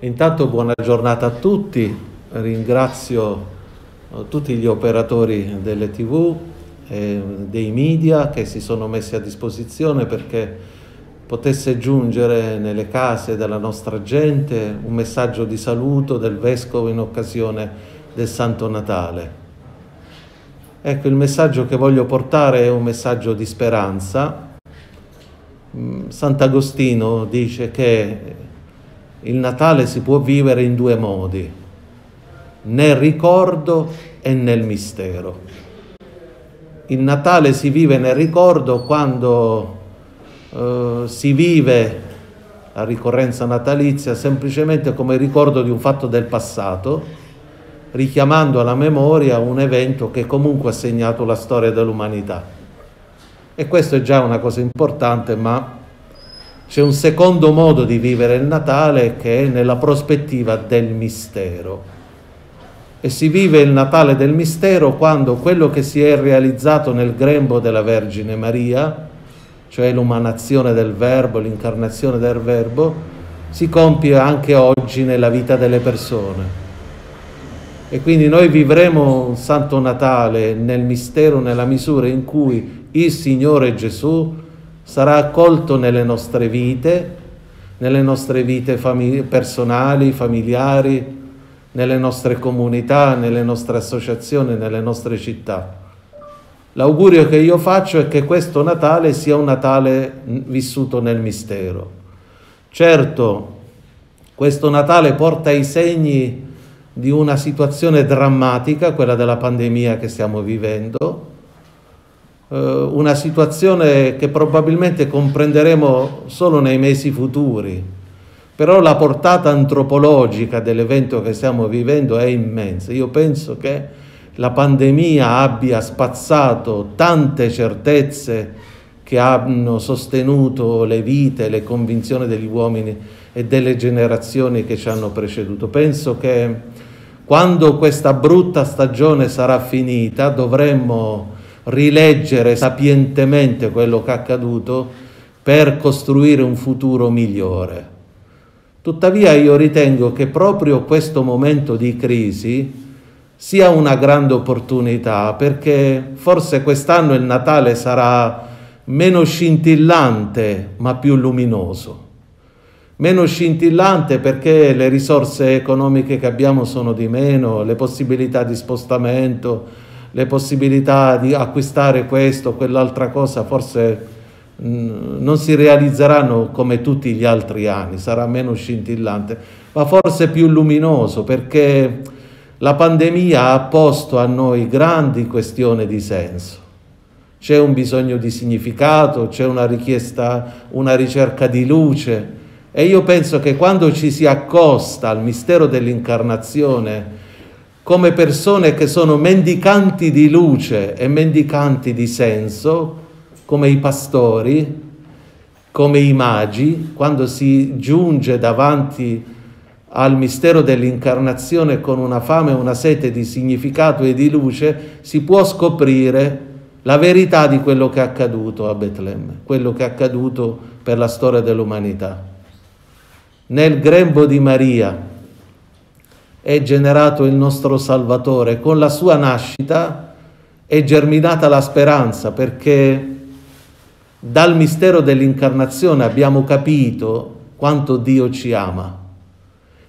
Intanto buona giornata a tutti, ringrazio eh, tutti gli operatori delle tv e dei media che si sono messi a disposizione perché potesse giungere nelle case della nostra gente un messaggio di saluto del Vescovo in occasione del Santo Natale. Ecco, il messaggio che voglio portare è un messaggio di speranza. Mm, Sant'Agostino dice che il Natale si può vivere in due modi, nel ricordo e nel mistero. Il Natale si vive nel ricordo quando eh, si vive la ricorrenza natalizia semplicemente come ricordo di un fatto del passato, richiamando alla memoria un evento che comunque ha segnato la storia dell'umanità. E questo è già una cosa importante, ma c'è un secondo modo di vivere il Natale che è nella prospettiva del mistero. E si vive il Natale del mistero quando quello che si è realizzato nel grembo della Vergine Maria, cioè l'umanazione del Verbo, l'incarnazione del Verbo, si compie anche oggi nella vita delle persone. E quindi noi vivremo un Santo Natale nel mistero, nella misura in cui il Signore Gesù sarà accolto nelle nostre vite, nelle nostre vite famig- personali, familiari, nelle nostre comunità, nelle nostre associazioni, nelle nostre città. L'augurio che io faccio è che questo Natale sia un Natale vissuto nel mistero. Certo, questo Natale porta i segni di una situazione drammatica, quella della pandemia che stiamo vivendo, una situazione che probabilmente comprenderemo solo nei mesi futuri, però la portata antropologica dell'evento che stiamo vivendo è immensa. Io penso che la pandemia abbia spazzato tante certezze che hanno sostenuto le vite, le convinzioni degli uomini e delle generazioni che ci hanno preceduto. Penso che quando questa brutta stagione sarà finita dovremmo rileggere sapientemente quello che è accaduto per costruire un futuro migliore. Tuttavia io ritengo che proprio questo momento di crisi sia una grande opportunità perché forse quest'anno il Natale sarà meno scintillante ma più luminoso. Meno scintillante perché le risorse economiche che abbiamo sono di meno, le possibilità di spostamento, le possibilità di acquistare questo o quell'altra cosa forse mm, non si realizzeranno come tutti gli altri anni, sarà meno scintillante, ma forse più luminoso perché la pandemia ha posto a noi grandi questioni di senso. C'è un bisogno di significato, c'è una richiesta, una ricerca di luce e io penso che quando ci si accosta al mistero dell'incarnazione, come persone che sono mendicanti di luce e mendicanti di senso, come i pastori, come i magi, quando si giunge davanti al mistero dell'incarnazione con una fame e una sete di significato e di luce, si può scoprire la verità di quello che è accaduto a Betlemme, quello che è accaduto per la storia dell'umanità. Nel grembo di Maria, è generato il nostro Salvatore. Con la sua nascita è germinata la speranza perché dal mistero dell'incarnazione abbiamo capito quanto Dio ci ama.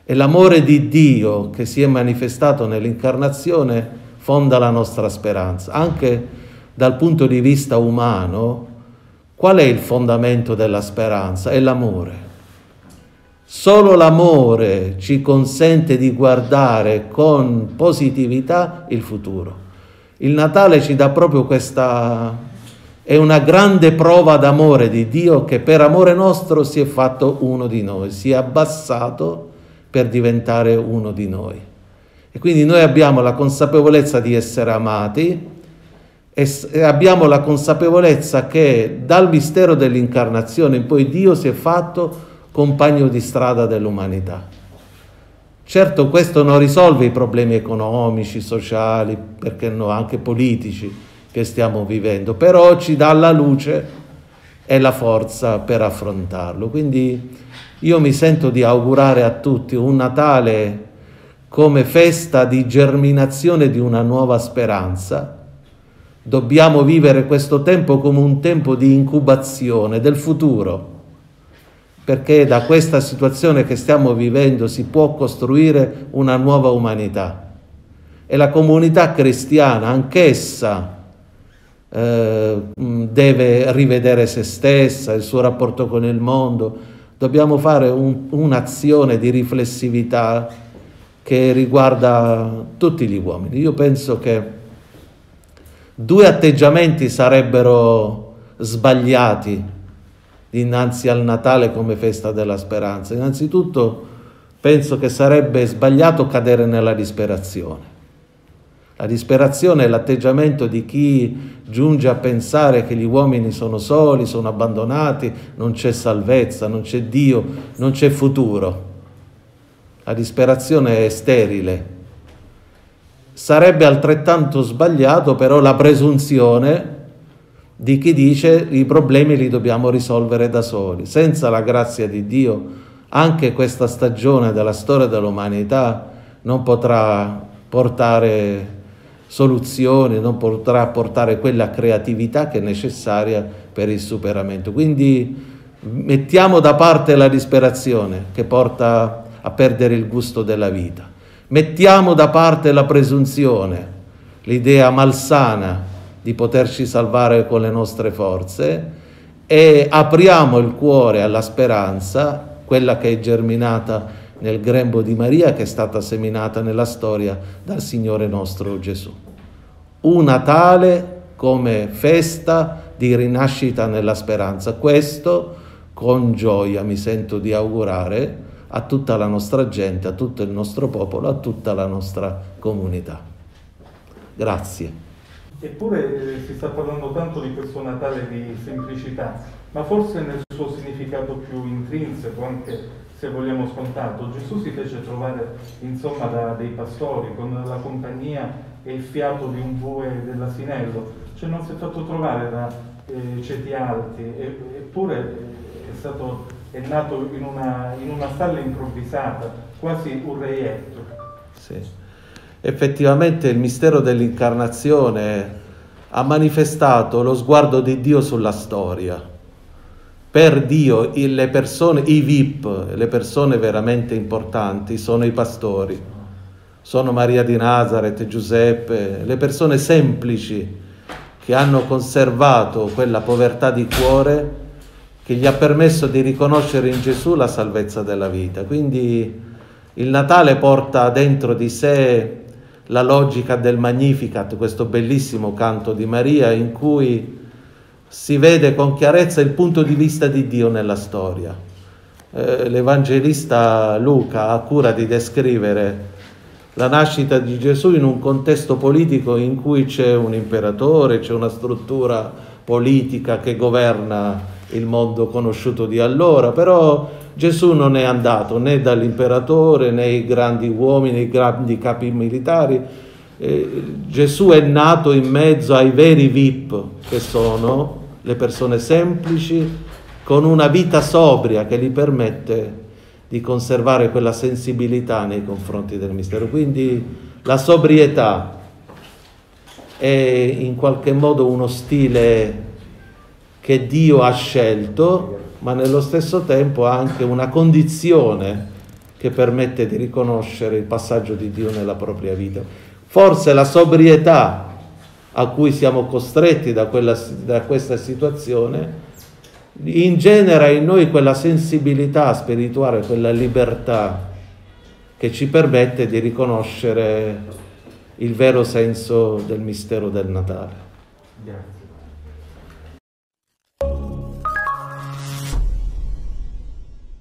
E l'amore di Dio che si è manifestato nell'incarnazione fonda la nostra speranza. Anche dal punto di vista umano, qual è il fondamento della speranza? È l'amore. Solo l'amore ci consente di guardare con positività il futuro. Il Natale ci dà proprio questa... è una grande prova d'amore di Dio che per amore nostro si è fatto uno di noi, si è abbassato per diventare uno di noi. E quindi noi abbiamo la consapevolezza di essere amati e abbiamo la consapevolezza che dal mistero dell'incarnazione in poi Dio si è fatto compagno di strada dell'umanità. Certo questo non risolve i problemi economici, sociali, perché no, anche politici che stiamo vivendo, però ci dà la luce e la forza per affrontarlo. Quindi io mi sento di augurare a tutti un Natale come festa di germinazione di una nuova speranza. Dobbiamo vivere questo tempo come un tempo di incubazione del futuro, perché da questa situazione che stiamo vivendo si può costruire una nuova umanità. E la comunità cristiana, anch'essa, eh, deve rivedere se stessa, il suo rapporto con il mondo. Dobbiamo fare un, un'azione di riflessività che riguarda tutti gli uomini. Io penso che due atteggiamenti sarebbero sbagliati dinanzi al Natale come festa della speranza. Innanzitutto penso che sarebbe sbagliato cadere nella disperazione. La disperazione è l'atteggiamento di chi giunge a pensare che gli uomini sono soli, sono abbandonati, non c'è salvezza, non c'è Dio, non c'è futuro. La disperazione è sterile. Sarebbe altrettanto sbagliato però la presunzione di chi dice i problemi li dobbiamo risolvere da soli. Senza la grazia di Dio anche questa stagione della storia dell'umanità non potrà portare soluzioni, non potrà portare quella creatività che è necessaria per il superamento. Quindi mettiamo da parte la disperazione che porta a perdere il gusto della vita. Mettiamo da parte la presunzione, l'idea malsana di poterci salvare con le nostre forze e apriamo il cuore alla speranza, quella che è germinata nel grembo di Maria, che è stata seminata nella storia dal Signore nostro Gesù. Un Natale come festa di rinascita nella speranza. Questo con gioia mi sento di augurare a tutta la nostra gente, a tutto il nostro popolo, a tutta la nostra comunità. Grazie. Eppure eh, si sta parlando tanto di questo Natale di semplicità, ma forse nel suo significato più intrinseco, anche se vogliamo scontato, Gesù si fece trovare insomma da dei pastori con la compagnia e il fiato di un bue dell'asinello, cioè non si è fatto trovare da eh, ceti alti, eppure è stato è nato in una, in una stalla improvvisata, quasi un reietto. Sì. Effettivamente il mistero dell'incarnazione ha manifestato lo sguardo di Dio sulla storia. Per Dio le persone, i VIP, le persone veramente importanti sono i pastori, sono Maria di Nazareth, Giuseppe, le persone semplici che hanno conservato quella povertà di cuore che gli ha permesso di riconoscere in Gesù la salvezza della vita. Quindi il Natale porta dentro di sé la logica del Magnificat, questo bellissimo canto di Maria in cui si vede con chiarezza il punto di vista di Dio nella storia. Eh, l'Evangelista Luca ha cura di descrivere la nascita di Gesù in un contesto politico in cui c'è un imperatore, c'è una struttura politica che governa il mondo conosciuto di allora, però Gesù non è andato né dall'imperatore né ai grandi uomini, ai grandi capi militari, eh, Gesù è nato in mezzo ai veri VIP, che sono le persone semplici, con una vita sobria che gli permette di conservare quella sensibilità nei confronti del mistero. Quindi la sobrietà è in qualche modo uno stile che Dio ha scelto, ma nello stesso tempo anche una condizione che permette di riconoscere il passaggio di Dio nella propria vita. Forse la sobrietà a cui siamo costretti da, quella, da questa situazione ingenera in noi quella sensibilità spirituale, quella libertà che ci permette di riconoscere il vero senso del mistero del Natale.